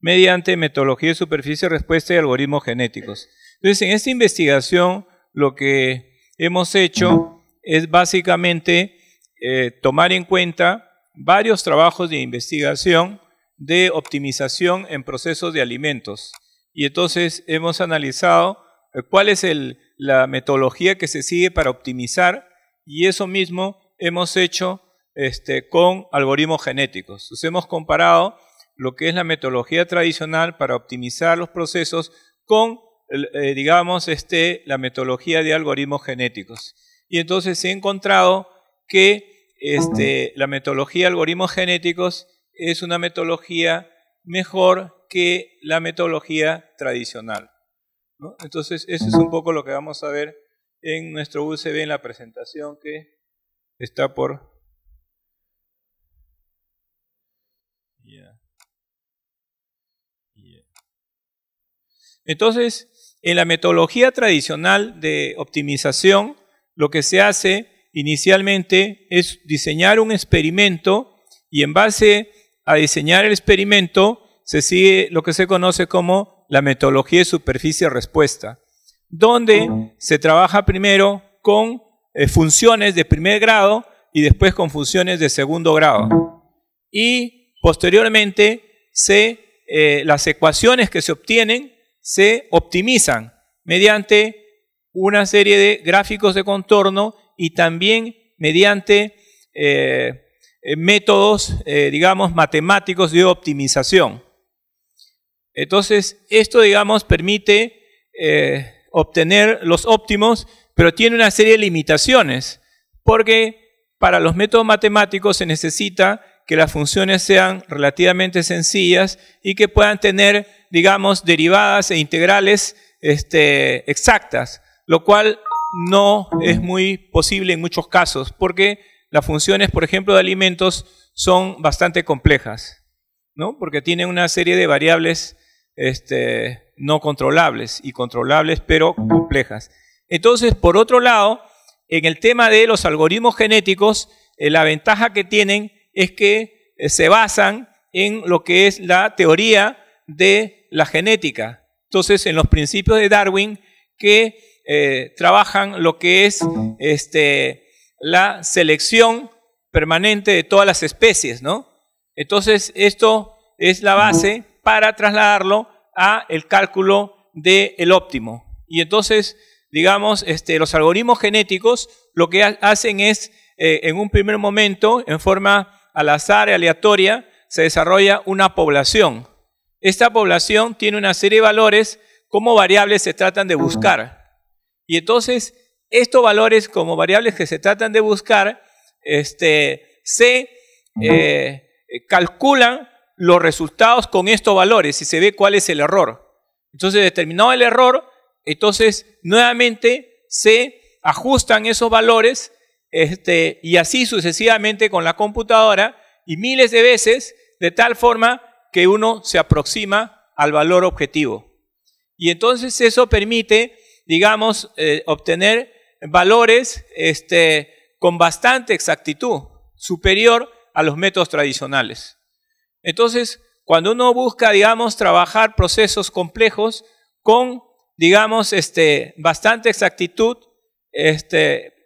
mediante metodología de superficie, respuesta y algoritmos genéticos. Entonces, en esta investigación lo que hemos hecho es básicamente eh, tomar en cuenta varios trabajos de investigación de optimización en procesos de alimentos. Y entonces hemos analizado eh, cuál es la metodología que se sigue para optimizar y eso mismo hemos hecho este, con algoritmos genéticos. Entonces hemos comparado lo que es la metodología tradicional para optimizar los procesos con, eh, digamos, este, la metodología de algoritmos genéticos. Y entonces ha encontrado que este, la metodología de algoritmos genéticos es una metodología mejor que la metodología tradicional. Entonces, eso es un poco lo que vamos a ver en nuestro USB en la presentación que está por... Entonces, en la metodología tradicional de optimización, lo que se hace inicialmente es diseñar un experimento y en base a diseñar el experimento se sigue lo que se conoce como la metodología de superficie-respuesta, donde se trabaja primero con eh, funciones de primer grado y después con funciones de segundo grado. Y posteriormente se, eh, las ecuaciones que se obtienen se optimizan mediante una serie de gráficos de contorno y también mediante eh, métodos, digamos, matemáticos de optimización. Entonces, esto, digamos, permite eh, obtener los óptimos, pero tiene una serie de limitaciones, porque para los métodos matemáticos se necesita que las funciones sean relativamente sencillas y que puedan tener, digamos, derivadas e integrales este, exactas, lo cual no es muy posible en muchos casos, porque las funciones, por ejemplo, de alimentos son bastante complejas, ¿no? porque tienen una serie de variables este, no controlables y controlables pero complejas. Entonces, por otro lado, en el tema de los algoritmos genéticos, eh, la ventaja que tienen es que eh, se basan en lo que es la teoría de la genética. Entonces, en los principios de Darwin que eh, trabajan lo que es este, la selección permanente de todas las especies, ¿no? Entonces, esto es la base para trasladarlo a el cálculo del óptimo. Y entonces, digamos, este, los algoritmos genéticos lo que hacen es, eh, en un primer momento, en forma al azar y aleatoria, se desarrolla una población. Esta población tiene una serie de valores como variables se tratan de buscar. Y entonces, estos valores como variables que se tratan de buscar, este, se eh, calculan los resultados con estos valores y se ve cuál es el error. Entonces, determinado el error, entonces nuevamente se ajustan esos valores este, y así sucesivamente con la computadora y miles de veces de tal forma que uno se aproxima al valor objetivo. Y entonces eso permite, digamos, eh, obtener valores este, con bastante exactitud, superior a los métodos tradicionales. Entonces, cuando uno busca, digamos, trabajar procesos complejos con, digamos, este, bastante exactitud, este,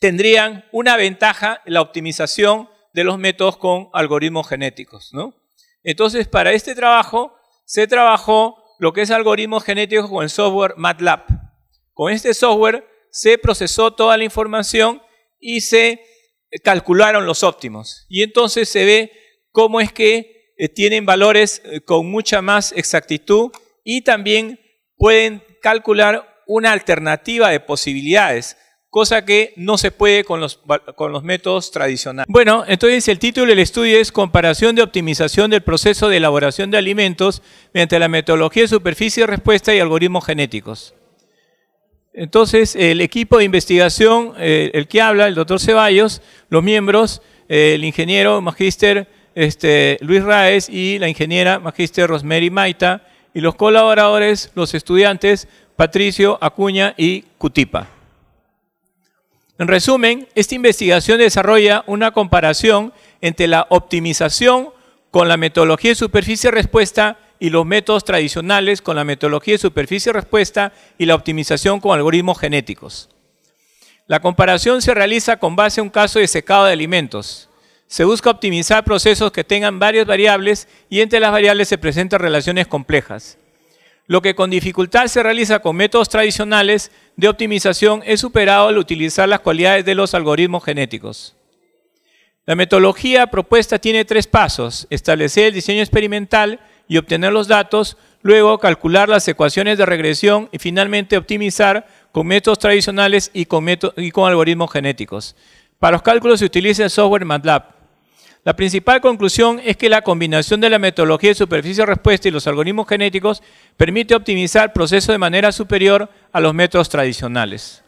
tendrían una ventaja en la optimización de los métodos con algoritmos genéticos. ¿no? Entonces, para este trabajo se trabajó lo que es algoritmos genéticos con el software MATLAB. Con este software se procesó toda la información y se calcularon los óptimos. Y entonces se ve cómo es que eh, tienen valores eh, con mucha más exactitud y también pueden calcular una alternativa de posibilidades, cosa que no se puede con los, con los métodos tradicionales. Bueno, entonces el título del estudio es Comparación de optimización del proceso de elaboración de alimentos mediante la metodología de superficie, respuesta y algoritmos genéticos. Entonces, el equipo de investigación, eh, el que habla, el doctor Ceballos, los miembros, el ingeniero magíster este, Luis Raez y la ingeniera magíster Rosemary Maita y los colaboradores, los estudiantes Patricio Acuña y Cutipa. En resumen, esta investigación desarrolla una comparación entre la optimización con la metodología de superficie-respuesta y los métodos tradicionales con la metodología de superficie-respuesta y la optimización con algoritmos genéticos. La comparación se realiza con base a un caso de secado de alimentos. Se busca optimizar procesos que tengan varias variables y entre las variables se presentan relaciones complejas. Lo que con dificultad se realiza con métodos tradicionales de optimización es superado al utilizar las cualidades de los algoritmos genéticos. La metodología propuesta tiene tres pasos, establecer el diseño experimental y obtener los datos, luego calcular las ecuaciones de regresión y finalmente optimizar con métodos tradicionales y con, algoritmos genéticos. Para los cálculos se utiliza el software MATLAB. La principal conclusión es que la combinación de la metodología de superficie-respuesta y los algoritmos genéticos permite optimizar el proceso de manera superior a los métodos tradicionales.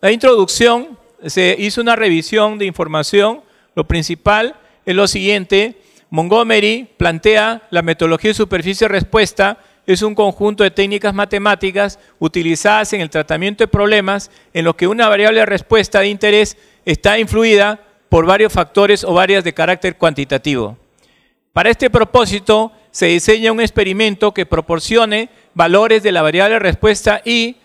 La introducción se hizo una revisión de información. Lo principal es lo siguiente. Montgomery plantea la metodología de superficie-respuesta es un conjunto de técnicas matemáticas utilizadas en el tratamiento de problemas en los que una variable de respuesta de interés está influida por varios factores o varias de carácter cuantitativo. Para este propósito, se diseña un experimento que proporcione valores de la variable respuesta y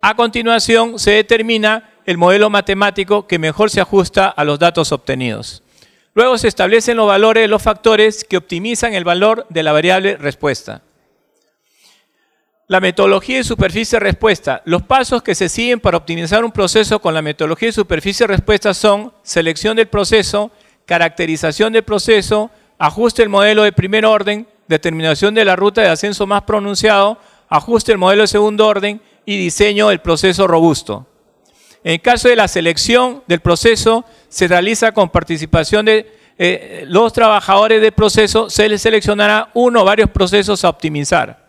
a continuación se determina el modelo matemático que mejor se ajusta a los datos obtenidos. Luego se establecen los valores de los factores que optimizan el valor de la variable respuesta. La metodología de superficie-respuesta. Los pasos que se siguen para optimizar un proceso con la metodología de superficie-respuesta son selección del proceso, caracterización del proceso, ajuste del modelo de primer orden, determinación de la ruta de ascenso más pronunciado, ajuste del modelo de segundo orden y diseño del proceso robusto. En el caso de la selección del proceso, se realiza con participación de eh, los trabajadores del proceso, se les seleccionará uno o varios procesos a optimizar.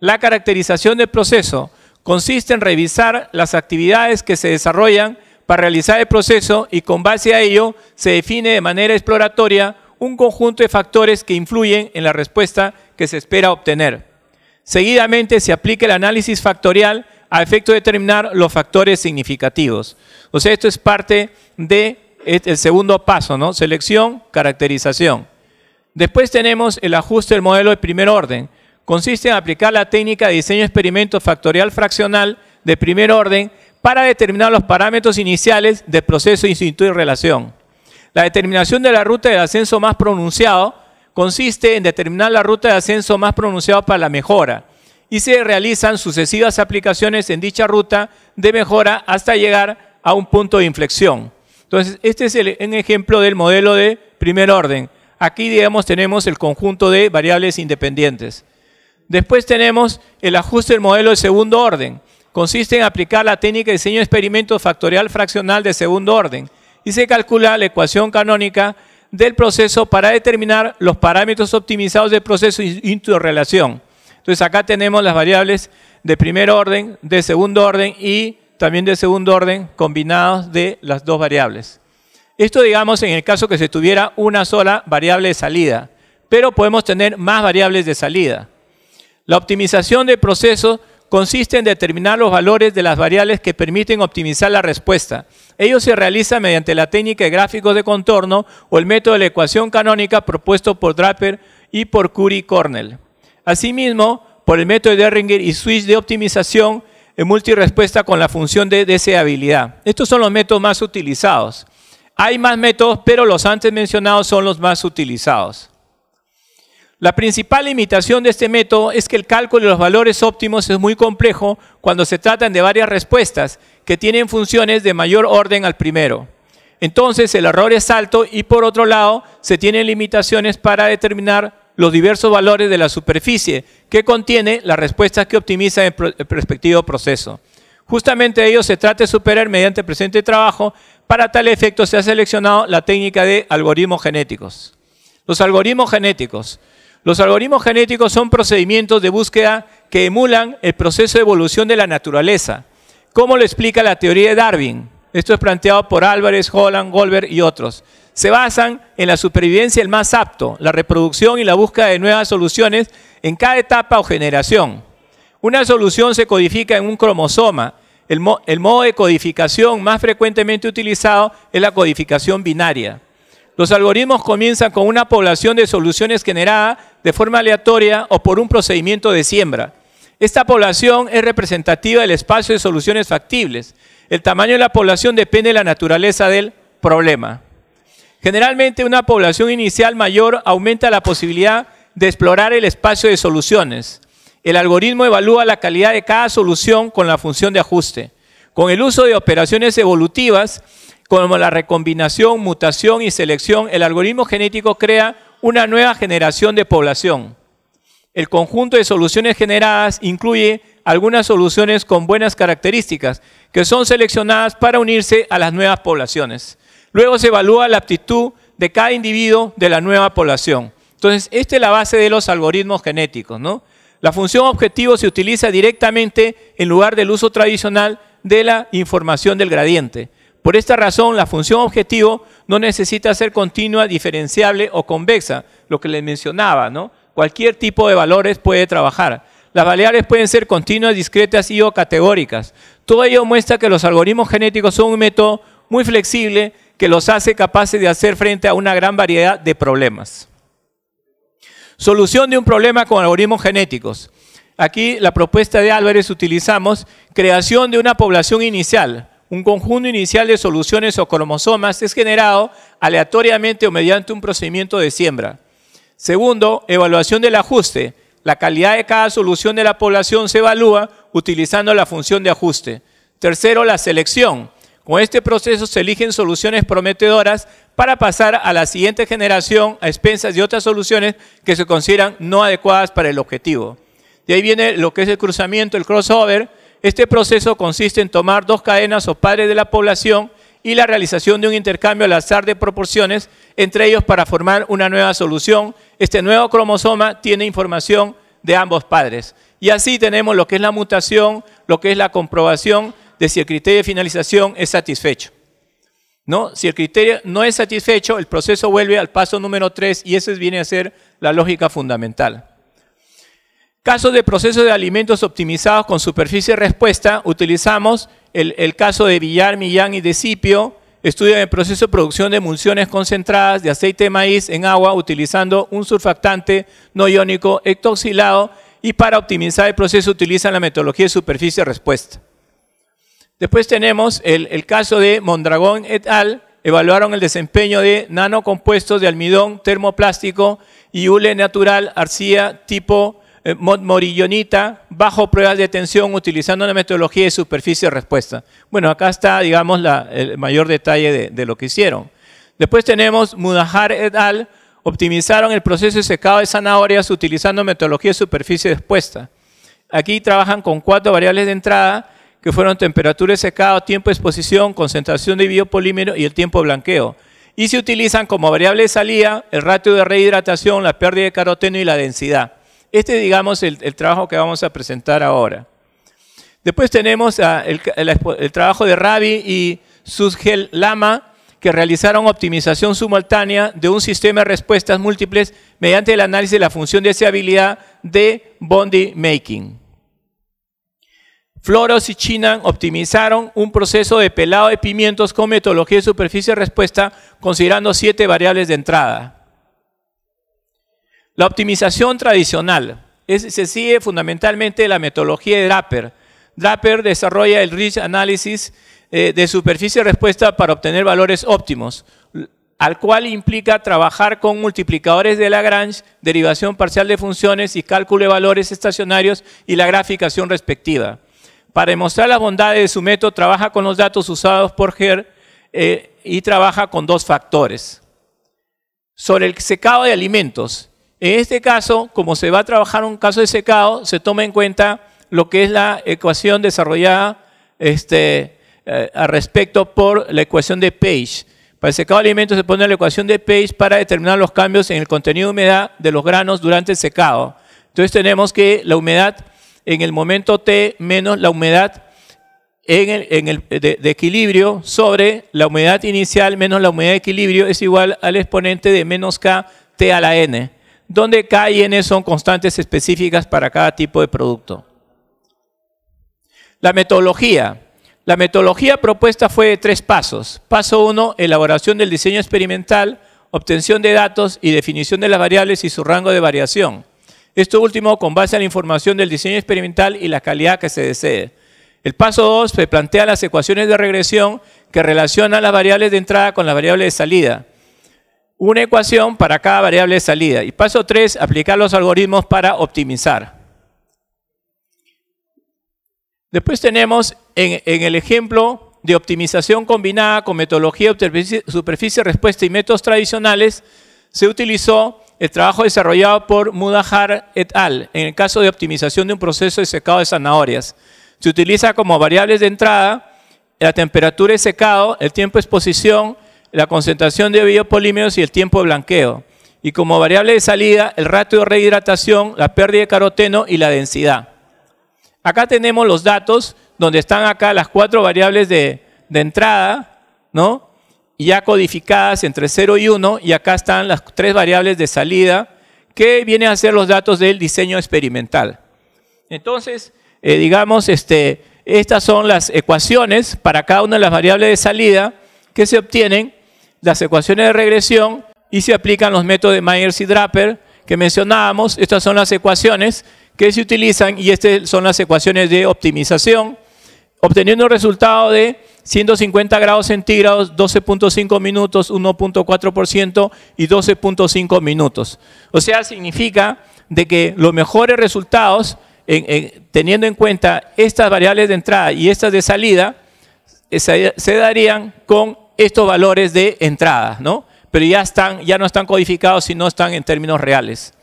La caracterización del proceso consiste en revisar las actividades que se desarrollan para realizar el proceso y con base a ello se define de manera exploratoria un conjunto de factores que influyen en la respuesta que se espera obtener. Seguidamente se aplica el análisis factorial a efecto de determinar los factores significativos. O sea, esto es parte del segundo paso, ¿no? Selección, caracterización. Después tenemos el ajuste del modelo de primer orden, consiste en aplicar la técnica de diseño experimento factorial fraccional de primer orden para determinar los parámetros iniciales del proceso de instituto y relación. La determinación de la ruta de ascenso más pronunciado consiste en determinar la ruta de ascenso más pronunciado para la mejora y se realizan sucesivas aplicaciones en dicha ruta de mejora hasta llegar a un punto de inflexión. Entonces, este es un ejemplo del modelo de primer orden. Aquí, digamos, tenemos el conjunto de variables independientes. Después tenemos el ajuste del modelo de segundo orden. Consiste en aplicar la técnica de diseño de experimento factorial fraccional de segundo orden y se calcula la ecuación canónica del proceso para determinar los parámetros optimizados del proceso de interrelación. Entonces acá tenemos las variables de primer orden, de segundo orden y también de segundo orden combinados de las dos variables. Esto digamos en el caso que se tuviera una sola variable de salida, pero podemos tener más variables de salida. La optimización del proceso consiste en determinar los valores de las variables que permiten optimizar la respuesta. Ello se realiza mediante la técnica de gráficos de contorno o el método de la ecuación canónica propuesto por Draper y por Curie-Cornell. Asimismo, por el método de Derringer y Switch de optimización en multirespuesta con la función de deseabilidad. Estos son los métodos más utilizados. Hay más métodos, pero los antes mencionados son los más utilizados. La principal limitación de este método es que el cálculo de los valores óptimos es muy complejo cuando se tratan de varias respuestas que tienen funciones de mayor orden al primero. Entonces el error es alto y por otro lado se tienen limitaciones para determinar los diversos valores de la superficie que contiene las respuestas que optimiza el, respectivo proceso. Justamente ello se trata de superar mediante el presente trabajo. Para tal efecto se ha seleccionado la técnica de algoritmos genéticos. Los algoritmos genéticos los algoritmos genéticos son procedimientos de búsqueda que emulan el proceso de evolución de la naturaleza, como lo explica la teoría de Darwin. Esto es planteado por Álvarez, Holland, Goldberg y otros. Se basan en la supervivencia del más apto, la reproducción y la búsqueda de nuevas soluciones en cada etapa o generación. Una solución se codifica en un cromosoma. El, el modo de codificación más frecuentemente utilizado es la codificación binaria. Los algoritmos comienzan con una población de soluciones generada de forma aleatoria o por un procedimiento de siembra. Esta población es representativa del espacio de soluciones factibles. El tamaño de la población depende de la naturaleza del problema. Generalmente una población inicial mayor aumenta la posibilidad de explorar el espacio de soluciones. El algoritmo evalúa la calidad de cada solución con la función de ajuste. Con el uso de operaciones evolutivas, como la recombinación, mutación y selección, el algoritmo genético crea una nueva generación de población. El conjunto de soluciones generadas incluye algunas soluciones con buenas características que son seleccionadas para unirse a las nuevas poblaciones. Luego se evalúa la aptitud de cada individuo de la nueva población. Entonces, esta es la base de los algoritmos genéticos. ¿no? La función objetivo se utiliza directamente en lugar del uso tradicional de la información del gradiente. Por esta razón, la función objetivo no necesita ser continua, diferenciable o convexa, lo que les mencionaba, ¿no? Cualquier tipo de valores puede trabajar. Las variables pueden ser continuas, discretas y o categóricas. Todo ello muestra que los algoritmos genéticos son un método muy flexible que los hace capaces de hacer frente a una gran variedad de problemas. Solución de un problema con algoritmos genéticos. Aquí la propuesta de Álvarez utilizamos creación de una población inicial. Un conjunto inicial de soluciones o cromosomas es generado aleatoriamente o mediante un procedimiento de siembra. Segundo, evaluación del ajuste. La calidad de cada solución de la población se evalúa utilizando la función de ajuste. Tercero, la selección. Con este proceso se eligen soluciones prometedoras para pasar a la siguiente generación a expensas de otras soluciones que se consideran no adecuadas para el objetivo. De ahí viene lo que es el cruzamiento, el crossover. Este proceso consiste en tomar dos cadenas o padres de la población y la realización de un intercambio al azar de proporciones entre ellos para formar una nueva solución. Este nuevo cromosoma tiene información de ambos padres. Y así tenemos lo que es la mutación, lo que es la comprobación de si el criterio de finalización es satisfecho. ¿No? Si el criterio no es satisfecho, el proceso vuelve al paso número 3 y ese viene a ser la lógica fundamental. Casos de procesos de alimentos optimizados con superficie respuesta, utilizamos el, caso de Villar, Millán y de Cipio, estudian el proceso de producción de emulsiones concentradas de aceite de maíz en agua utilizando un surfactante no iónico ectoxilado y para optimizar el proceso utilizan la metodología de superficie respuesta. Después tenemos el, el caso de Mondragón et al. Evaluaron el desempeño de nanocompuestos de almidón termoplástico y hule natural arcilla tipo morillonita bajo pruebas de tensión utilizando una metodología de superficie respuesta. Bueno, acá está, digamos, el mayor detalle de, lo que hicieron. Después tenemos Mudahar et al. Optimizaron el proceso de secado de zanahorias utilizando metodología de superficie respuesta. Aquí trabajan con cuatro variables de entrada que fueron temperatura de secado, tiempo de exposición, concentración de biopolímero y el tiempo de blanqueo. Y se utilizan como variable de salida el ratio de rehidratación, la pérdida de caroteno y la densidad. Este, digamos, el, trabajo que vamos a presentar ahora. Después tenemos el, trabajo de Rabi y Suzgel Lama, que realizaron optimización simultánea de un sistema de respuestas múltiples mediante el análisis de la función de deseabilidad de Bondi Making. Floros y Chinan optimizaron un proceso de pelado de pimientos con metodología de superficie de respuesta considerando siete variables de entrada. La optimización tradicional se sigue fundamentalmente la metodología de Draper. Draper desarrolla el Rich Analysis eh, de superficie de respuesta para obtener valores óptimos, al cual implica trabajar con multiplicadores de Lagrange, derivación parcial de funciones y cálculo de valores estacionarios y la graficación respectiva. Para demostrar las bondades de su método, trabaja con los datos usados por GER eh, y trabaja con dos factores. Sobre el secado de alimentos, en este caso, como se va a trabajar un caso de secado, se toma en cuenta lo que es la ecuación desarrollada este, eh, al respecto por la ecuación de Page. Para el secado de alimentos se pone la ecuación de Page para determinar los cambios en el contenido de humedad de los granos durante el secado. Entonces tenemos que la humedad en el momento T menos la humedad en el, de, de, equilibrio sobre la humedad inicial menos la humedad de equilibrio es igual al exponente de menos K T a la N donde K y N son constantes específicas para cada tipo de producto. La metodología. La metodología propuesta fue de tres pasos. Paso uno, elaboración del diseño experimental, obtención de datos y definición de las variables y su rango de variación. Esto último con base a la información del diseño experimental y la calidad que se desee. El paso 2 se plantea las ecuaciones de regresión que relacionan las variables de entrada con las variables de salida. Una ecuación para cada variable de salida. Y paso 3, aplicar los algoritmos para optimizar. Después tenemos en, el ejemplo de optimización combinada con metodología superficie, respuesta y métodos tradicionales, se utilizó el trabajo desarrollado por Mudahar et al. en el caso de optimización de un proceso de secado de zanahorias. Se utiliza como variables de entrada la temperatura de secado, el tiempo de exposición, la concentración de biopolímeros y el tiempo de blanqueo. Y como variable de salida, el ratio de rehidratación, la pérdida de caroteno y la densidad. Acá tenemos los datos donde están acá las cuatro variables de, entrada, ¿no? ya codificadas entre 0 y 1, y acá están las tres variables de salida, que vienen a ser los datos del diseño experimental. Entonces, eh, digamos, este, estas son las ecuaciones para cada una de las variables de salida que se obtienen, las ecuaciones de regresión, y se aplican los métodos de Myers y Draper que mencionábamos. Estas son las ecuaciones que se utilizan y estas son las ecuaciones de optimización, obteniendo un resultado de 150 grados centígrados, 12.5 minutos, 1.4% y 12.5 minutos. O sea, significa de que los mejores resultados, teniendo en cuenta estas variables de entrada y estas de salida, eh, se, darían con estos valores de entrada, ¿no? Pero ya, están, ya no están codificados, sino están en términos reales,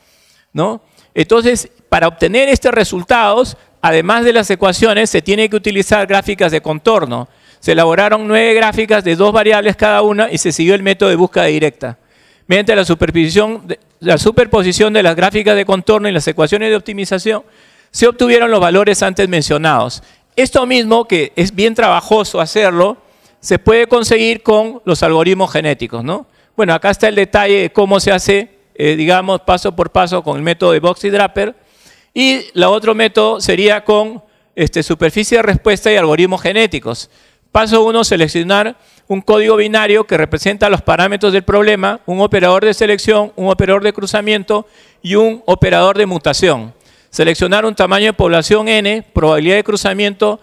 ¿no? Entonces, para obtener estos resultados, además de las ecuaciones, se tiene que utilizar gráficas de contorno. Se elaboraron nueve gráficas de dos variables cada una y se siguió el método de búsqueda directa. Mediante la superposición, de, la superposición de las gráficas de contorno y las ecuaciones de optimización, se obtuvieron los valores antes mencionados. Esto mismo, que es bien trabajoso hacerlo, se puede conseguir con los algoritmos genéticos. ¿no? Bueno, acá está el detalle de cómo se hace, eh, digamos, paso por paso con el método de Box y Draper. Y el otro método sería con este, superficie de respuesta y algoritmos genéticos. Paso uno, seleccionar un código binario que representa los parámetros del problema, un operador de selección, un operador de cruzamiento y un operador de mutación. Seleccionar un tamaño de población n, probabilidad de cruzamiento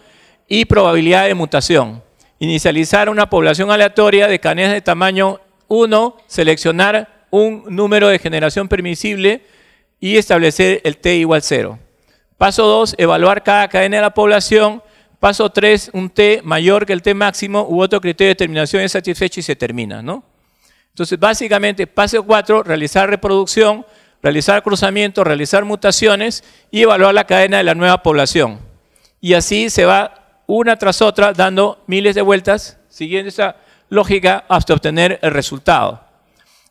y probabilidad de mutación. Inicializar una población aleatoria de cadenas de tamaño 1, seleccionar un número de generación permisible y establecer el t igual 0. Paso 2, evaluar cada cadena de la población. Paso 3, un t mayor que el t máximo u otro criterio de determinación es satisfecho y se termina. ¿no? Entonces, básicamente, paso 4, realizar reproducción, realizar cruzamiento, realizar mutaciones y evaluar la cadena de la nueva población. Y así se va una tras otra dando miles de vueltas, siguiendo esa lógica hasta obtener el resultado.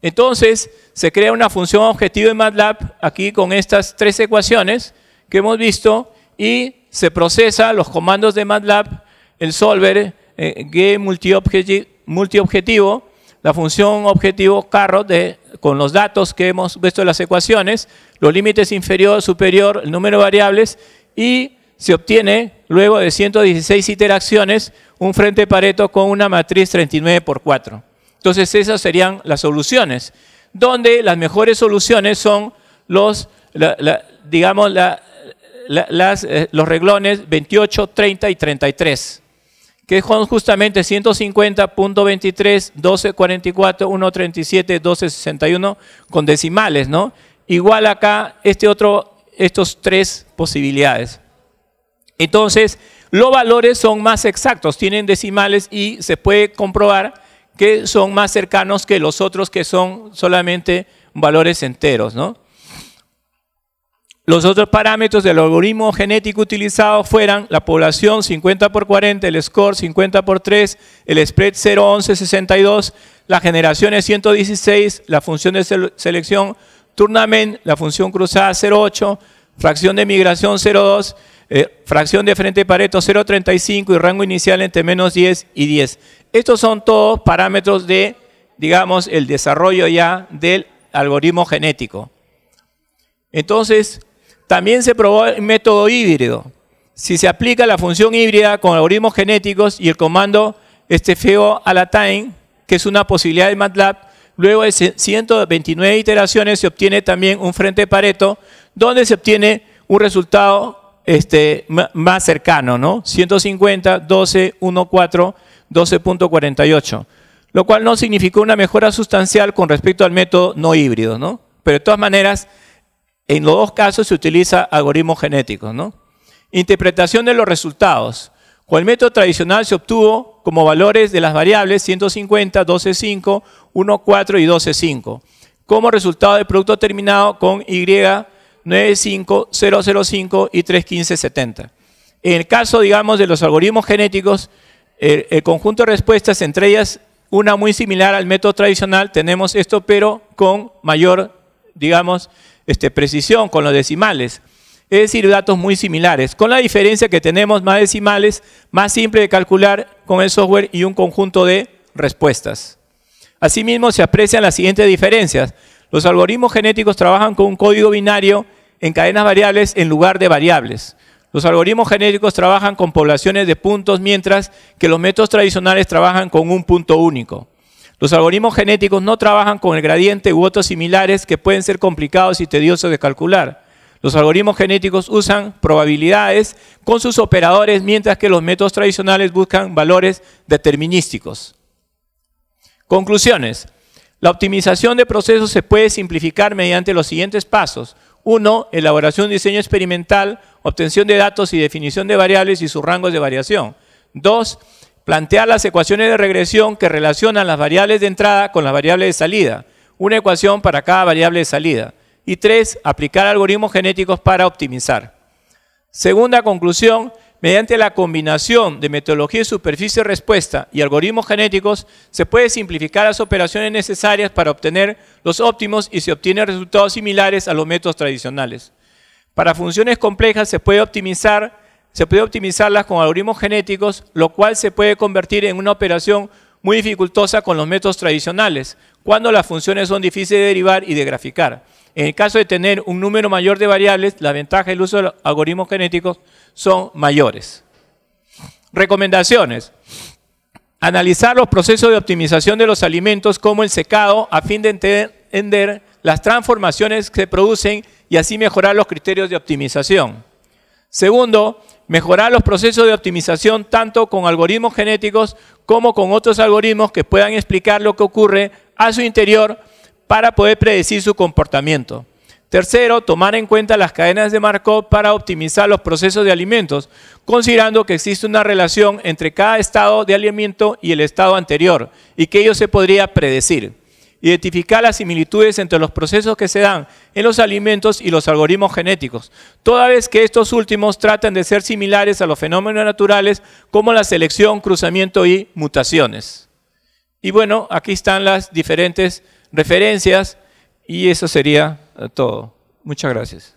Entonces, se crea una función objetivo en MATLAB aquí con estas tres ecuaciones que hemos visto y se procesa los comandos de MATLAB, el solver, eh, G multiobjetivo, la función objetivo carro de, con los datos que hemos visto en las ecuaciones, los límites inferior, superior, el número de variables y se obtiene luego de 116 iteraciones un frente Pareto con una matriz 39 por 4. Entonces esas serían las soluciones, donde las mejores soluciones son los, digamos, eh, los reglones 28, 30 y 33, que son justamente 150.23, 1244, 137, 1261 con decimales, ¿no? Igual acá este otro, estos tres posibilidades. Entonces, los valores son más exactos, tienen decimales y se puede comprobar que son más cercanos que los otros que son solamente valores enteros. Los otros parámetros del algoritmo genético utilizado fueran la población 50 por 40, el score 50 por 3, el spread 01162, la generación es 116, la función de selección tournament, la función cruzada 08, fracción de migración 02, eh, fracción de frente de Pareto 0,35 y rango inicial entre menos 10 y 10. Estos son todos parámetros de, digamos, el desarrollo ya del algoritmo genético. Entonces, también se probó el método híbrido. Si se aplica la función híbrida con algoritmos genéticos y el comando este feo a la time, que es una posibilidad de MATLAB, Luego de 129 iteraciones se obtiene también un frente Pareto, donde se obtiene un resultado este, más cercano, ¿no? 150, 12, 1, 4, 12.48, lo cual no significó una mejora sustancial con respecto al método no híbrido, ¿no? Pero de todas maneras, en los dos casos se utiliza algoritmos genéticos, ¿no? Interpretación de los resultados. Con el método tradicional se obtuvo como valores de las variables 150, 12.5, 1.4 y 12.5, como resultado del producto terminado con Y 95, 005 y 31570. En el caso, digamos, de los algoritmos genéticos, el, conjunto de respuestas, entre ellas una muy similar al método tradicional, tenemos esto, pero con mayor, digamos, este, precisión, con los decimales. Es decir, datos muy similares, con la diferencia que tenemos más decimales, más simple de calcular con el software y un conjunto de respuestas. Asimismo, se aprecian las siguientes diferencias. Los algoritmos genéticos trabajan con un código binario en cadenas variables en lugar de variables. Los algoritmos genéticos trabajan con poblaciones de puntos, mientras que los métodos tradicionales trabajan con un punto único. Los algoritmos genéticos no trabajan con el gradiente u otros similares que pueden ser complicados y tediosos de calcular. Los algoritmos genéticos usan probabilidades con sus operadores, mientras que los métodos tradicionales buscan valores determinísticos. Conclusiones. La optimización de procesos se puede simplificar mediante los siguientes pasos. Uno, elaboración de diseño experimental, obtención de datos y definición de variables y sus rangos de variación. Dos, plantear las ecuaciones de regresión que relacionan las variables de entrada con las variables de salida. Una ecuación para cada variable de salida. Y tres, aplicar algoritmos genéticos para optimizar. Segunda conclusión, mediante la combinación de metodología de superficie-respuesta y algoritmos genéticos, se puede simplificar las operaciones necesarias para obtener los óptimos y se obtienen resultados similares a los métodos tradicionales. Para funciones complejas se puede optimizar, se puede optimizarlas con algoritmos genéticos, lo cual se puede convertir en una operación muy dificultosa con los métodos tradicionales, cuando las funciones son difíciles de derivar y de graficar. En el caso de tener un número mayor de variables, la ventaja del uso de los algoritmos genéticos son mayores. Recomendaciones. Analizar los procesos de optimización de los alimentos como el secado a fin de entender las transformaciones que se producen y así mejorar los criterios de optimización. Segundo, mejorar los procesos de optimización tanto con algoritmos genéticos como con otros algoritmos que puedan explicar lo que ocurre a su interior para poder predecir su comportamiento. Tercero, tomar en cuenta las cadenas de Markov para optimizar los procesos de alimentos, considerando que existe una relación entre cada estado de alimento y el estado anterior y que ello se podría predecir. Identificar las similitudes entre los procesos que se dan en los alimentos y los algoritmos genéticos, toda vez que estos últimos tratan de ser similares a los fenómenos naturales como la selección, cruzamiento y mutaciones. Y bueno, aquí están las diferentes referencias y eso sería todo. Muchas gracias.